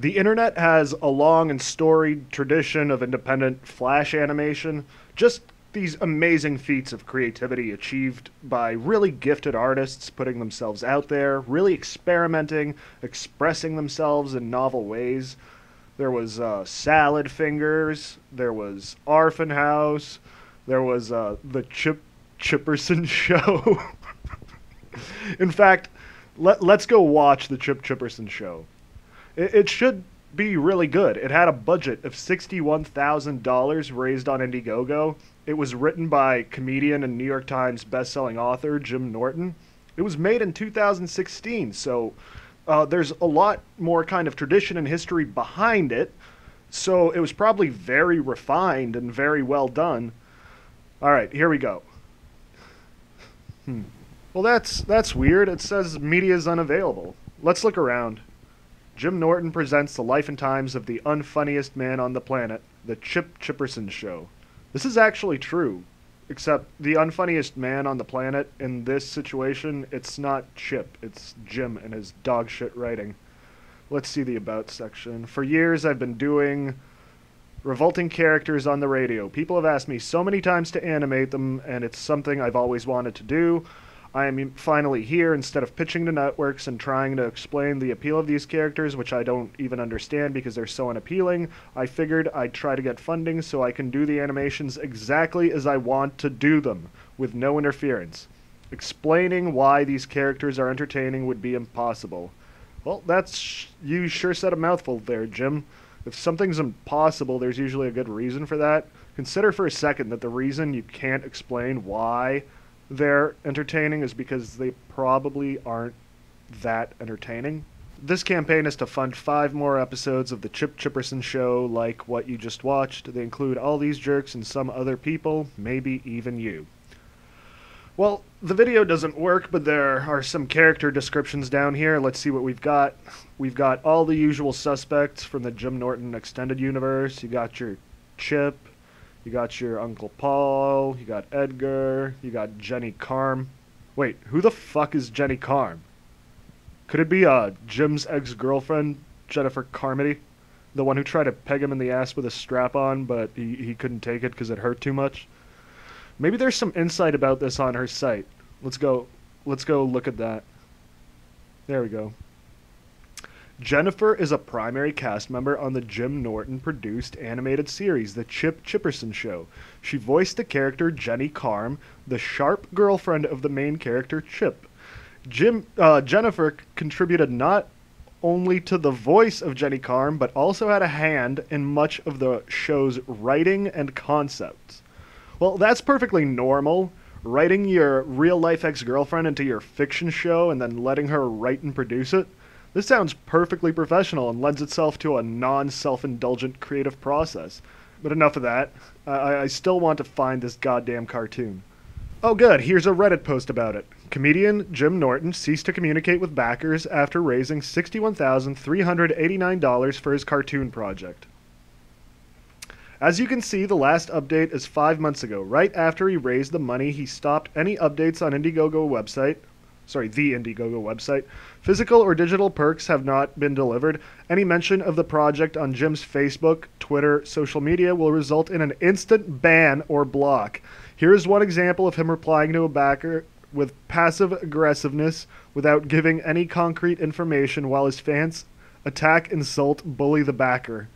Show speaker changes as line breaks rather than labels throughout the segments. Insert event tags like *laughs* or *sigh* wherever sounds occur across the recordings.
The internet has a long and storied tradition of independent flash animation, just these amazing feats of creativity achieved by really gifted artists putting themselves out there, really experimenting, expressing themselves in novel ways. There was uh, Salad Fingers, there was Orphan House, there was uh, the Chip Chipperson *laughs* Show. in fact, let, let's go watch the Chip Chipperson Show. It, it should be really good. It had a budget of $61,000 raised on Indiegogo. It was written by comedian and New York Times bestselling author Jim Norton. It was made in 2016, so uh, there's a lot more kind of tradition and history behind it. So it was probably very refined and very well done. All right, here we go. Hmm. Well, that's that's weird. It says media is unavailable. Let's look around. Jim Norton presents the life and times of the unfunniest man on the planet, the Chip Chipperson Show. This is actually true, except the unfunniest man on the planet in this situation, it's not Chip, it's Jim and his dog shit writing. Let's see the about section. For years I've been doing revolting characters on the radio. People have asked me so many times to animate them, and it's something I've always wanted to do. I am finally here instead of pitching to networks and trying to explain the appeal of these characters, which I don't even understand because they're so unappealing. I figured I'd try to get funding so I can do the animations exactly as I want to do them, with no interference. Explaining why these characters are entertaining would be impossible. Well, that's. You sure said a mouthful there, Jim. If something's impossible, there's usually a good reason for that. Consider for a second that the reason you can't explain why they're entertaining is because they probably aren't that entertaining. This campaign is to fund five more episodes of the Chip Chipperson Show, like what you just watched. They include all these jerks and some other people, maybe even you. Well, the video doesn't work, but there are some character descriptions down here. Let's see what we've got. We've got all the usual suspects from the Jim Norton Extended Universe. You got your Chip, you got your Uncle Paul, you got Edgar, you got Jenny Carm. Wait, who the fuck is Jenny Carm? Could it be uh, Jim's ex girlfriend, Jennifer Carmody? The one who tried to peg him in the ass with a strap on, but he, he couldn't take it because it hurt too much? Maybe there's some insight about this on her site. Let's go let's go look at that. There we go. Jennifer is a primary cast member on the Jim Norton produced animated series, The Chip Chipperson Show. She voiced the character Jenny Carm, the sharp girlfriend of the main character Chip. Jim uh, Jennifer contributed not only to the voice of Jenny Carm, but also had a hand in much of the show's writing and concepts. Well, that's perfectly normal. Writing your real life ex girlfriend into your fiction show and then letting her write and produce it. This sounds perfectly professional and lends itself to a non self indulgent creative process. But enough of that. I, I still want to find this goddamn cartoon. Oh, good, here's a Reddit post about it. Comedian Jim Norton ceased to communicate with backers after raising $61,389 for his cartoon project. As you can see, the last update is five months ago. Right after he raised the money, he stopped any updates on Indiegogo website. Sorry, the Indiegogo website. Physical or digital perks have not been delivered. Any mention of the project on Jim's Facebook, Twitter, social media will result in an instant ban or block. Here is one example of him replying to a backer with passive aggressiveness without giving any concrete information while his fans attack, insult, bully the backer.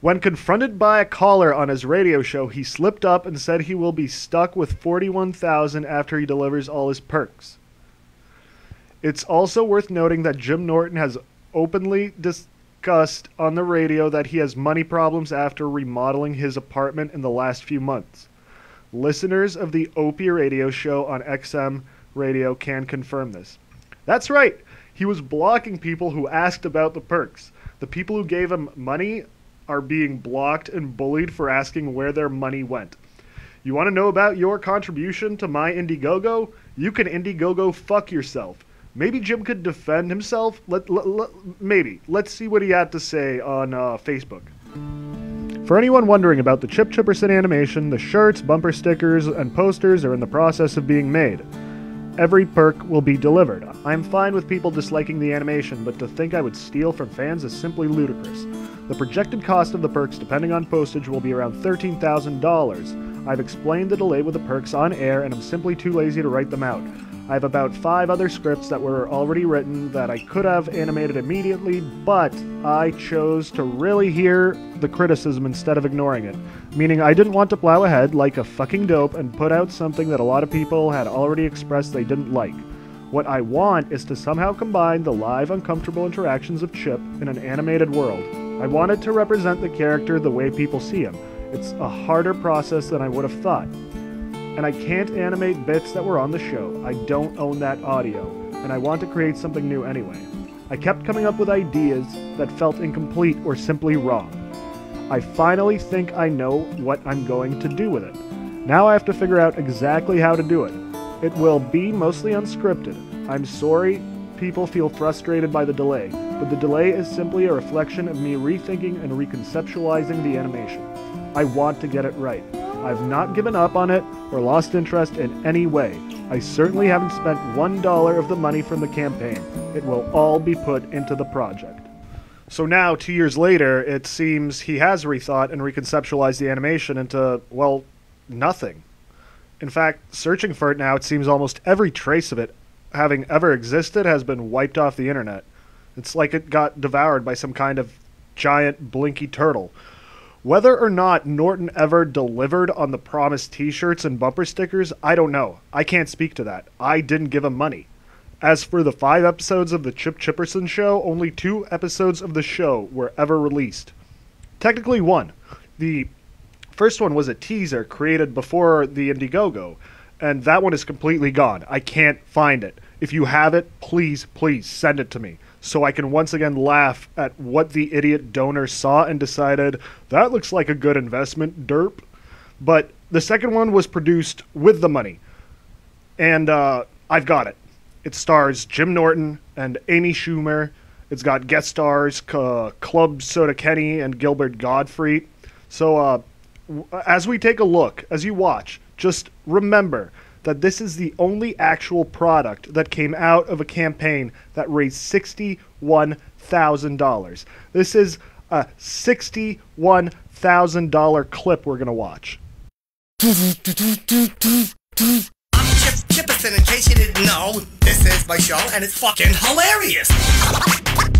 When confronted by a caller on his radio show, he slipped up and said he will be stuck with 41,000 after he delivers all his perks. It's also worth noting that Jim Norton has openly discussed on the radio that he has money problems after remodeling his apartment in the last few months. Listeners of the Opie radio show on XM radio can confirm this. That's right. He was blocking people who asked about the perks. The people who gave him money are being blocked and bullied for asking where their money went. You want to know about your contribution to my Indiegogo? You can Indiegogo fuck yourself. Maybe Jim could defend himself. Let, let, let maybe. Let's see what he had to say on uh, Facebook. For anyone wondering about the Chip Chipperson animation, the shirts, bumper stickers, and posters are in the process of being made. every perk will be delivered. I'm fine with people disliking the animation, but to think I would steal from fans is simply ludicrous. The projected cost of the perks, depending on postage, will be around $13,000. I've explained the delay with the perks on air, and I'm simply too lazy to write them out. I have about five other scripts that were already written that I could have animated immediately, but I chose to really hear the criticism instead of ignoring it. Meaning, I didn't want to plow ahead like a fucking dope and put out something that a lot of people had already expressed they didn't like. What I want is to somehow combine the live, uncomfortable interactions of Chip in an animated world. I wanted to represent the character the way people see him. It's a harder process than I would have thought and I can't animate bits that were on the show. I don't own that audio, and I want to create something new anyway. I kept coming up with ideas that felt incomplete or simply wrong. I finally think I know what I'm going to do with it. Now I have to figure out exactly how to do it. It will be mostly unscripted. I'm sorry people feel frustrated by the delay, but the delay is simply a reflection of me rethinking and reconceptualizing the animation. I want to get it right. I've not given up on it or lost interest in any way. I certainly haven't spent one dollar of the money from the campaign. It will all be put into the project. So now, two years later, it seems he has rethought and reconceptualized the animation into, well, nothing. In fact, searching for it now, it seems almost every trace of it having ever existed has been wiped off the internet. It's like it got devoured by some kind of giant blinky turtle whether or not Norton ever delivered on the promised t shirts and bumper stickers, I don't know. I can't speak to that. I didn't give him money. As for the five episodes of the Chip Chipperson show, only two episodes of the show were ever released. Technically, one. The first one was a teaser created before the Indiegogo, and that one is completely gone. I can't find it. If you have it, please, please send it to me so I can once again laugh at what the idiot donor saw and decided that looks like a good investment, derp. But the second one was produced with the money, and uh, I've got it. It stars Jim Norton and Amy Schumer. It's got guest stars uh, Club Soda Kenny and Gilbert Gottfried. So uh, as we take a look, as you watch, just remember that this is the only actual product that came out of a campaign that raised $61,000. This is a $61,000 clip we're going to watch.
I'm Chip Chipperson, in case you didn't know. This is my show, and it's fucking hilarious.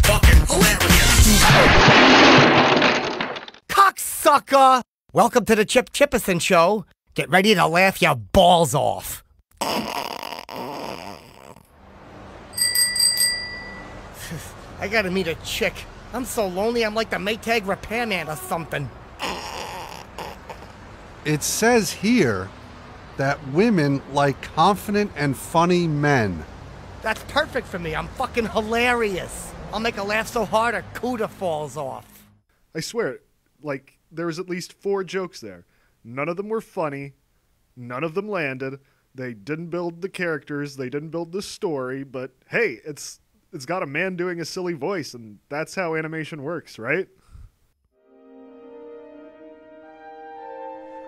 fucking hilarious. Cocksucker! Welcome to the Chip Chipperson Show. Get ready to laugh your balls off. *sighs* I gotta meet a chick. I'm so lonely, I'm like the Maytag repairman or something.
It says here that women like confident and funny men.
That's perfect for me. I'm fucking hilarious. I'll make her laugh so hard her cooter falls off.
I swear, like, there was at least four jokes there. None of them were funny. None of them landed. They didn't build the characters. They didn't build the story. But hey, it's it's got a man doing a silly voice, and that's how animation works, right?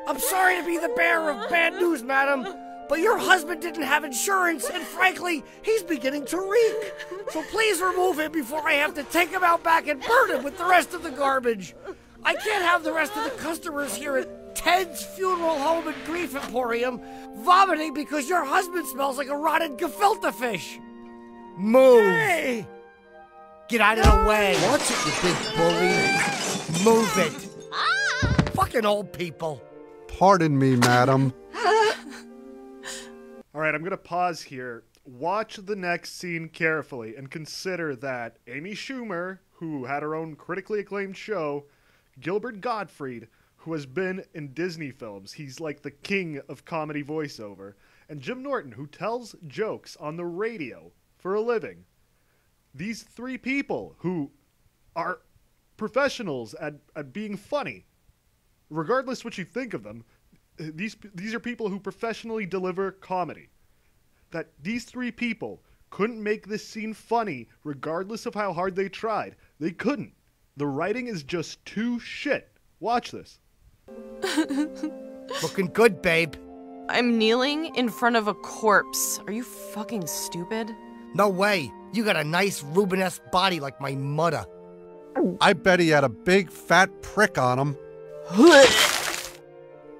I'm sorry to be the bearer of bad news, madam, but your husband didn't have insurance, and frankly, he's beginning to reek. So please remove him before I have to take him out back and burn him with the rest of the garbage. I can't have the rest of the customers here at Ted's Funeral Home and Grief Emporium vomiting because your husband smells like a rotted gefilte fish. Move. Hey. Get out of the way.
Watch it, you big bully.
Move it. Ah. Fucking old people.
Pardon me, madam.
All right, I'm going to pause here. Watch the next scene carefully and consider that Amy Schumer, who had her own critically acclaimed show, Gilbert Gottfried, who has been in Disney films. He's like the king of comedy voiceover. And Jim Norton, who tells jokes on the radio for a living. These three people who are professionals at, at being funny, regardless what you think of them, these, these are people who professionally deliver comedy. That these three people couldn't make this scene funny regardless of how hard they tried. They couldn't. The writing is just too shit. Watch this. *laughs*
Looking good, babe.
I'm kneeling in front of a corpse. Are you fucking stupid?
No way. You got a nice Rubenesque body like my mother.
I bet he had a big fat prick on him. *laughs*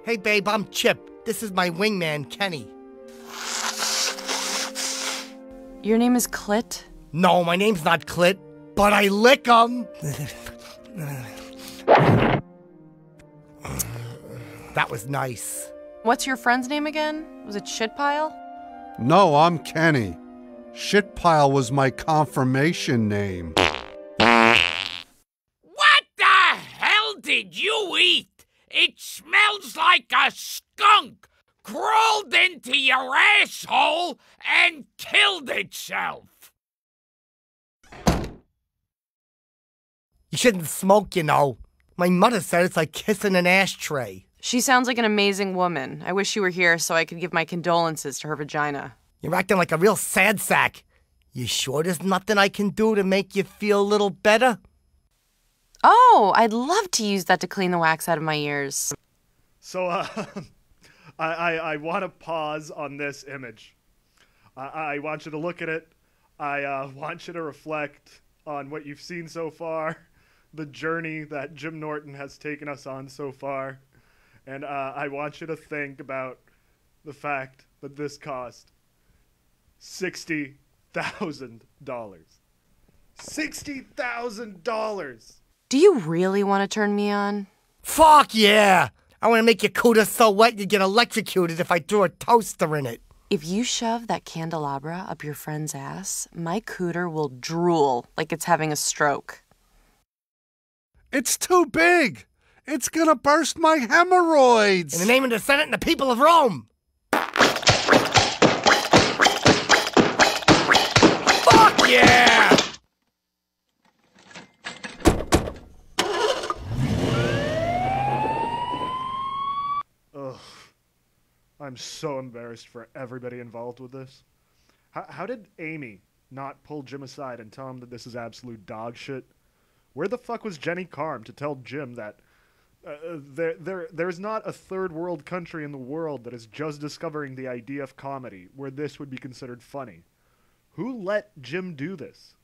Hey, babe, I'm Chip. This is my wingman, Kenny.
Your name is Clit?
No, my name's not Clit, but I lick 'em. *laughs* *sighs* that was nice.
What's your friend's name again? Was it Shitpile?
No, I'm Kenny. Shitpile was my confirmation name.
What the hell did you eat? It smells like a skunk crawled into your asshole and killed itself.
You shouldn't smoke, you know. My mother said it's like kissing an ashtray.
She sounds like an amazing woman. I wish you were here so I could give my condolences to her vagina.
You're acting like a real sad sack. You sure there's nothing I can do to make you feel a little better?
Oh, I'd love to use that to clean the wax out of my ears.
So, *laughs* uh, I, I, I want to pause on this image. I, I want you to look at it. I uh, *laughs* want you to reflect on what you've seen so far, the journey that Jim Norton has taken us on so far. And uh, I want you to think about the fact that this cost $60,000. $60,000!
Do you really want to turn me on?
Fuck yeah! I want to make your cooter so wet you'd get electrocuted if I threw a toaster in it.
If you shove that candelabra up your friend's ass, my cooter will drool like it's having a stroke.
It's too big. It's gonna burst my hemorrhoids.
In the name of the Senate and the people of Rome! Fuck yeah!
Ugh. I'm so embarrassed for everybody involved with this. How, how did Amy not pull Jim aside and tell him that this is absolute dog shit? Where the fuck was Jenny Carm to tell Jim that uh, uh, there, there, there's not a third world country in the world that is just discovering the idea of comedy where this would be considered funny? Who let Jim do this?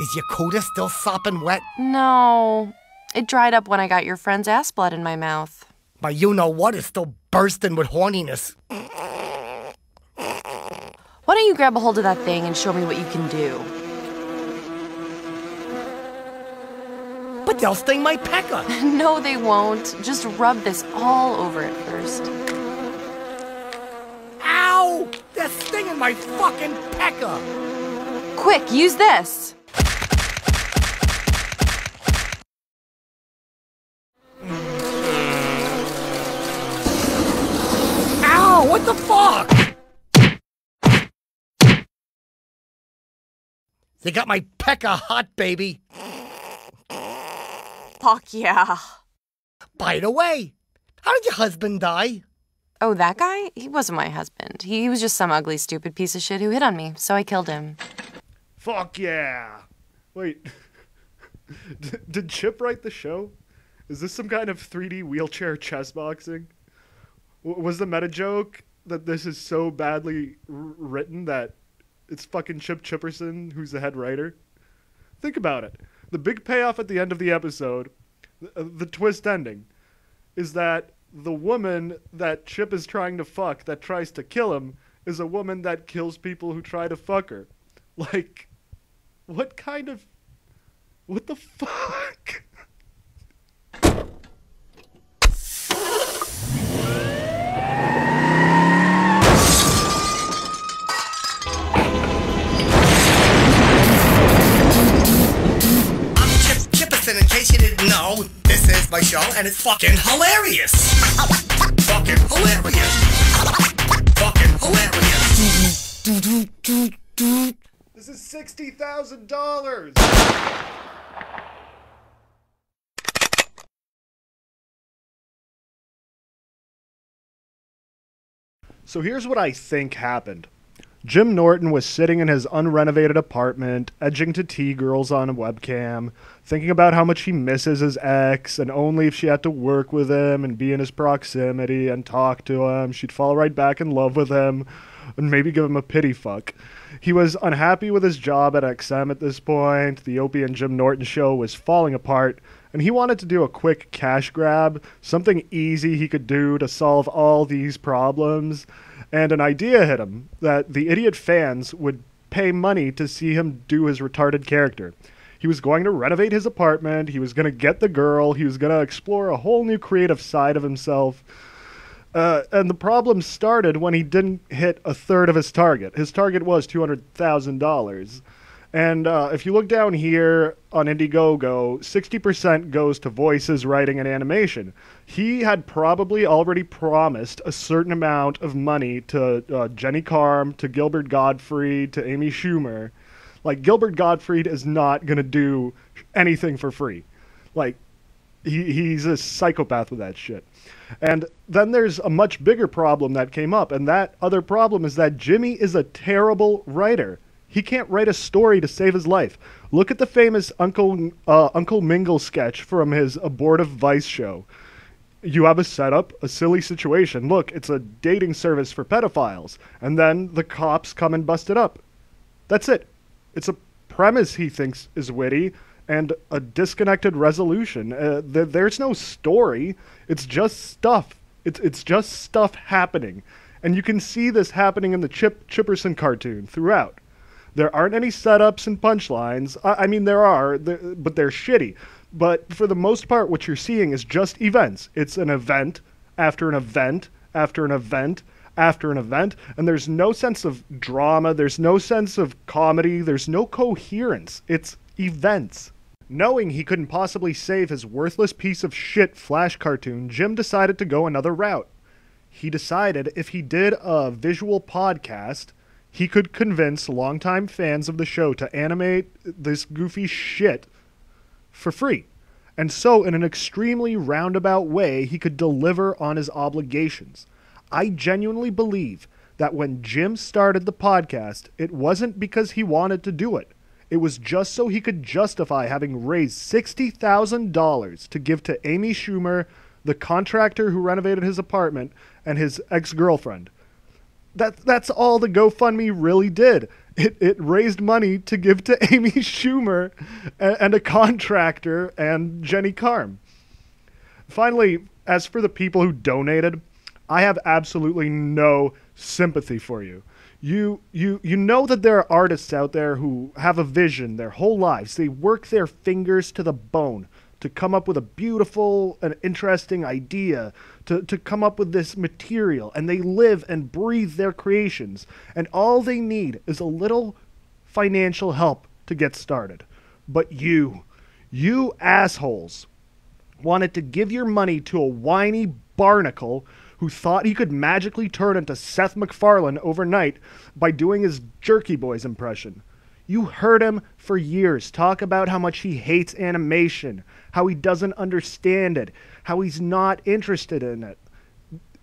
Is your cooter still sopping wet?
No, it dried up when I got your friend's ass blood in my mouth.
But you know what is still bursting with horniness.
Why don't you grab a hold of that thing and show me what you can do?
They'll sting my pecker. *laughs*
No, they won't. Just rub this all over it first.
Ow! They're stinging my fucking pecker.
Quick, use this.
Ow! What the fuck? You got my pecker hot, baby.
Fuck yeah.
By the way, how did your husband die?
Oh, that guy? He wasn't my husband. He was just some ugly, stupid piece of shit who hit on me, so I killed him.
Fuck yeah! Wait, *laughs* did Chip write the show? Is this some kind of 3D wheelchair chess boxing? W- was the meta joke that this is so badly r- written that it's fucking Chip Chipperson who's the head writer? Think about it. The big payoff at the end of the episode, the, uh, the twist ending, is that the woman that Chip is trying to fuck that tries to kill him is a woman that kills people who try to fuck her. Like, what kind of. What the *laughs* fuck?
My show, and it's fucking hilarious. fucking hilarious. fucking hilarious.
This is $60,000! So here's what I think happened. Jim Norton was sitting in his unrenovated apartment, edging to T girls on a webcam, thinking about how much he misses his ex, and only if she had to work with him and be in his proximity and talk to him, she'd fall right back in love with him and maybe give him a pity fuck. He was unhappy with his job at XM at this point. The Opie and Jim Norton show was falling apart, and he wanted to do a quick cash grab, something easy he could do to solve all these problems. And an idea hit him that the idiot fans would pay money to see him do his retarded character. He was going to renovate his apartment, he was going to get the girl, he was going to explore a whole new creative side of himself. Uh, and the problem started when he didn't hit a third of his target. His target was $200,000. And uh, if you look down here on Indiegogo, 60% goes to voices, writing, and animation. He had probably already promised a certain amount of money to uh, Jenny Carm, to Gilbert Gottfried, to Amy Schumer. Like, Gilbert Gottfried is not going to do anything for free. Like, he, he's a psychopath with that shit. And then there's a much bigger problem that came up, and that other problem is that Jimmy is a terrible writer. He can't write a story to save his life. Look at the famous Uncle uh, Uncle Mingle sketch from his abortive Vice show. You have a setup, a silly situation. Look, it's a dating service for pedophiles, and then the cops come and bust it up. That's it. It's a premise he thinks is witty and a disconnected resolution. Uh, th- there's no story. It's just stuff. It's it's just stuff happening, and you can see this happening in the Chip Chipperson cartoon throughout. There aren't any setups and punchlines. I, I mean, there are, but they're shitty. But for the most part, what you're seeing is just events. It's an event after an event after an event after an event, and there's no sense of drama. There's no sense of comedy. There's no coherence. It's events. Knowing he couldn't possibly save his worthless piece of shit Flash cartoon, Jim decided to go another route. He decided if he did a visual podcast, he could convince longtime fans of the show to animate this goofy shit for free. And so, in an extremely roundabout way, he could deliver on his obligations. I genuinely believe that when Jim started the podcast, it wasn't because he wanted to do it. It was just so he could justify having raised $60,000 to give to Amy Schumer, the contractor who renovated his apartment, and his ex girlfriend. That, that's all the GoFundMe really did. It, it raised money to give to *laughs* Amy Schumer and, and a contractor and Jenny Carm. Finally, as for the people who donated, I have absolutely no sympathy for you. You you you know that there are artists out there who have a vision their whole lives. They work their fingers to the bone to come up with a beautiful and interesting idea, to, to come up with this material, and they live and breathe their creations. And all they need is a little financial help to get started. But you, you assholes, wanted to give your money to a whiny barnacle who thought he could magically turn into Seth MacFarlane overnight by doing his Jerky Boys impression. You heard him for years talk about how much he hates animation, how he doesn't understand it, how he's not interested in it.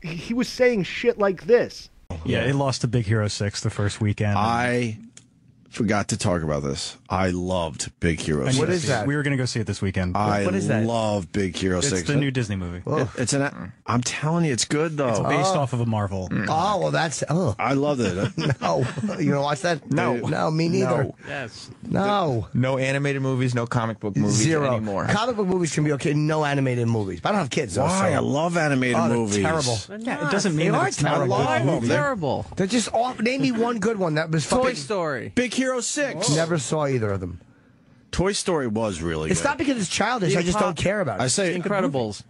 He was saying shit like this.
Yeah, it lost to Big Hero 6 the first weekend.
I forgot to talk about this. I loved Big Hero 6.
need to see. We were going to go see it this weekend.
I
What is that?
love Big Hero
it's
6.
the new Disney movie.
It- it's an I'm telling you it's good though.
It's based off of a Marvel. Mm.
Oh well, that's oh
I loved it. *laughs*
no. You gonna watch that?
No.
no, me neither.
No.
Yes.
No.
No animated movies, no comic book movies
Zero.
anymore.
Comic book movies can be okay. No animated movies. But I don't have kids. Though,
Why?
so-
I love animated
Oh, they're
movies.
terrible.
Yeah, it doesn't mean
They
that
are
it's not a
terrible.
good
I love
movie.
Terrible.
They're just off. Name me one good one that was
Toy
fucking.
Story.
Big Hero 6.
Never saw either of them.
Toy Story was really
It's
good.
not because it's childish.
The
I just
Impo-
don't care about it.
I say
Incredibles.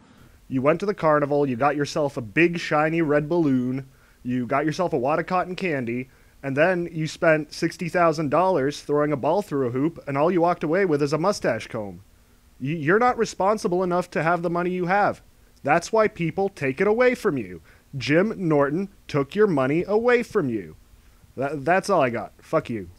You went to the carnival, you got yourself a big shiny red balloon, you got yourself a wad of cotton candy, and then you spent $60,000 throwing a ball through a hoop, and all you walked away with is a mustache comb. You're not responsible enough to have the money you have. That's why people take it away from you. Jim Norton took your money away from you. That, that's all I got. Fuck you.